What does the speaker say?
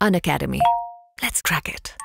An Academy. Let's crack it.